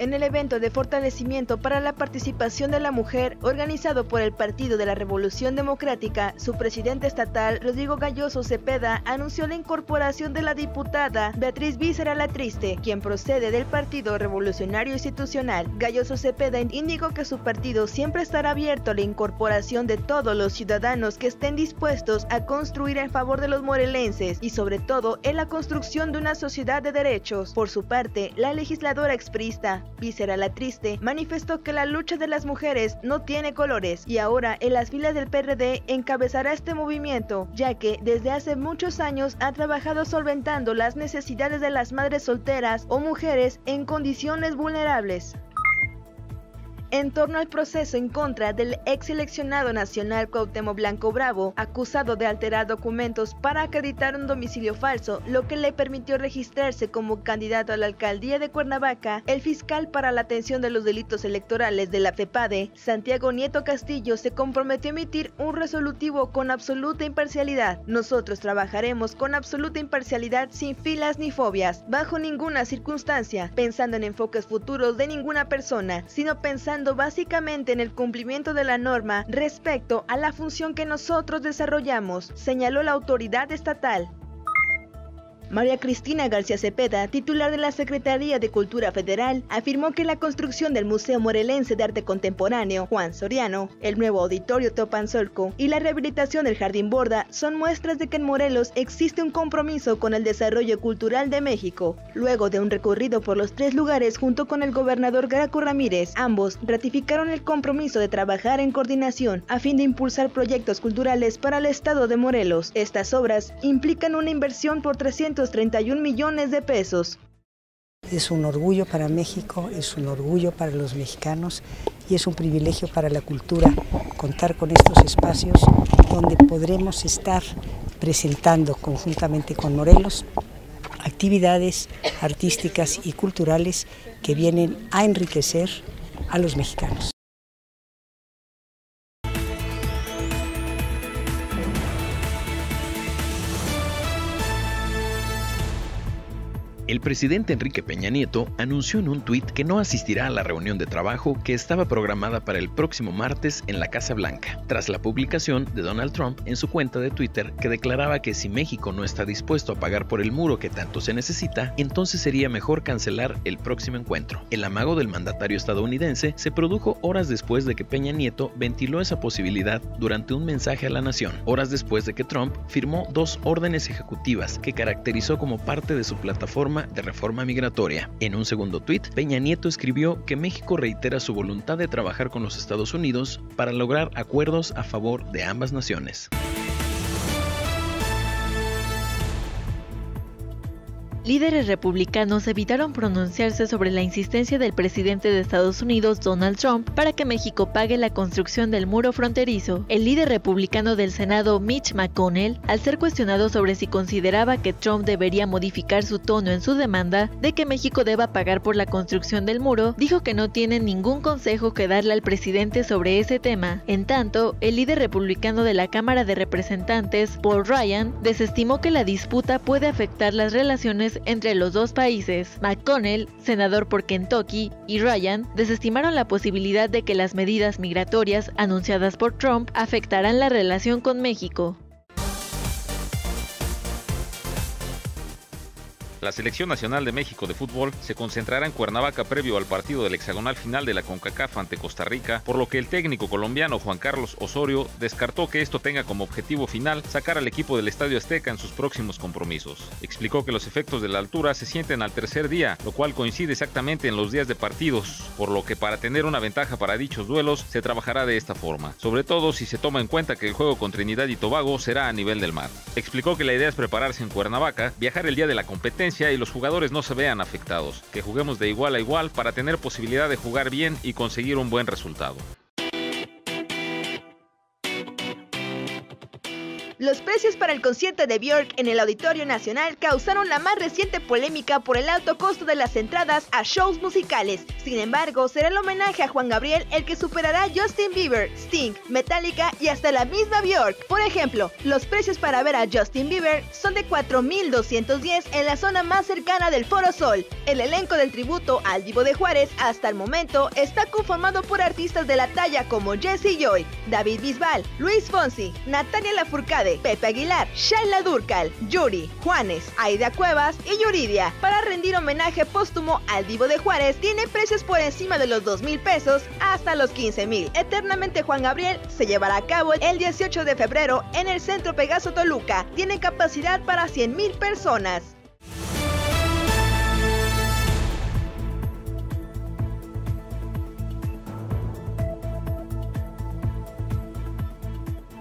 en el evento de fortalecimiento para la participación de la mujer organizado por el Partido de la Revolución Democrática, su presidente estatal, Rodrigo Galloso Cepeda, anunció la incorporación de la diputada Beatriz Vícera La Triste, quien procede del Partido Revolucionario Institucional. Galloso Cepeda indicó que su partido siempre estará abierto a la incorporación de todos los ciudadanos que estén dispuestos a construir en favor de los morelenses y sobre todo en la construcción de una sociedad de derechos. Por su parte, la legisladora exprista, Vícera La Triste, manifestó que la lucha de las mujeres no tiene colores y ahora en las filas del PRD encabezará este movimiento, ya que desde hace muchos años ha trabajado solventando las necesidades de las madres solteras o mujeres en condiciones vulnerables en torno al proceso en contra del ex seleccionado nacional Cuauhtémoc Blanco Bravo, acusado de alterar documentos para acreditar un domicilio falso, lo que le permitió registrarse como candidato a la alcaldía de Cuernavaca, el fiscal para la atención de los delitos electorales de la FEPADE, Santiago Nieto Castillo, se comprometió a emitir un resolutivo con absoluta imparcialidad. Nosotros trabajaremos con absoluta imparcialidad sin filas ni fobias, bajo ninguna circunstancia, pensando en enfoques futuros de ninguna persona, sino pensando básicamente en el cumplimiento de la norma respecto a la función que nosotros desarrollamos, señaló la autoridad estatal. María Cristina García Cepeda, titular de la Secretaría de Cultura Federal, afirmó que la construcción del Museo Morelense de Arte Contemporáneo Juan Soriano, el nuevo auditorio Topanzolco y la rehabilitación del Jardín Borda son muestras de que en Morelos existe un compromiso con el desarrollo cultural de México. Luego de un recorrido por los tres lugares junto con el gobernador Graco Ramírez, ambos ratificaron el compromiso de trabajar en coordinación a fin de impulsar proyectos culturales para el estado de Morelos. Estas obras implican una inversión por 300 31 millones de pesos. Es un orgullo para México, es un orgullo para los mexicanos y es un privilegio para la cultura contar con estos espacios donde podremos estar presentando conjuntamente con Morelos actividades artísticas y culturales que vienen a enriquecer a los mexicanos. El presidente Enrique Peña Nieto anunció en un tuit que no asistirá a la reunión de trabajo que estaba programada para el próximo martes en la Casa Blanca, tras la publicación de Donald Trump en su cuenta de Twitter que declaraba que si México no está dispuesto a pagar por el muro que tanto se necesita, entonces sería mejor cancelar el próximo encuentro. El amago del mandatario estadounidense se produjo horas después de que Peña Nieto ventiló esa posibilidad durante un mensaje a la nación, horas después de que Trump firmó dos órdenes ejecutivas que caracterizó como parte de su plataforma de reforma migratoria. En un segundo tuit, Peña Nieto escribió que México reitera su voluntad de trabajar con los Estados Unidos para lograr acuerdos a favor de ambas naciones. Líderes republicanos evitaron pronunciarse sobre la insistencia del presidente de Estados Unidos, Donald Trump, para que México pague la construcción del muro fronterizo. El líder republicano del Senado, Mitch McConnell, al ser cuestionado sobre si consideraba que Trump debería modificar su tono en su demanda de que México deba pagar por la construcción del muro, dijo que no tiene ningún consejo que darle al presidente sobre ese tema. En tanto, el líder republicano de la Cámara de Representantes, Paul Ryan, desestimó que la disputa puede afectar las relaciones entre los dos países. McConnell, senador por Kentucky, y Ryan desestimaron la posibilidad de que las medidas migratorias anunciadas por Trump afectarán la relación con México. La Selección Nacional de México de Fútbol se concentrará en Cuernavaca previo al partido del hexagonal final de la CONCACAF ante Costa Rica, por lo que el técnico colombiano Juan Carlos Osorio descartó que esto tenga como objetivo final sacar al equipo del Estadio Azteca en sus próximos compromisos. Explicó que los efectos de la altura se sienten al tercer día, lo cual coincide exactamente en los días de partidos, por lo que para tener una ventaja para dichos duelos se trabajará de esta forma, sobre todo si se toma en cuenta que el juego con Trinidad y Tobago será a nivel del mar. Explicó que la idea es prepararse en Cuernavaca, viajar el día de la competencia y los jugadores no se vean afectados, que juguemos de igual a igual para tener posibilidad de jugar bien y conseguir un buen resultado. Los precios para el concierto de Björk en el Auditorio Nacional causaron la más reciente polémica por el alto costo de las entradas a shows musicales. Sin embargo, será el homenaje a Juan Gabriel el que superará Justin Bieber, Sting, Metallica y hasta la misma Björk. Por ejemplo, los precios para ver a Justin Bieber son de 4.210 en la zona más cercana del Foro Sol. El elenco del tributo al Divo de Juárez hasta el momento está conformado por artistas de la talla como Jesse Joy, David Bisbal, Luis Fonsi, Natalia Lafourcade, Pepe Aguilar, Shaila Durcal, Yuri, Juanes, Aida Cuevas y Yuridia. Para rendir homenaje póstumo al Divo de Juárez, tiene precios por encima de los 2 mil pesos hasta los 15 mil. Eternamente Juan Gabriel se llevará a cabo el 18 de febrero en el Centro Pegaso Toluca. Tiene capacidad para 100 mil personas.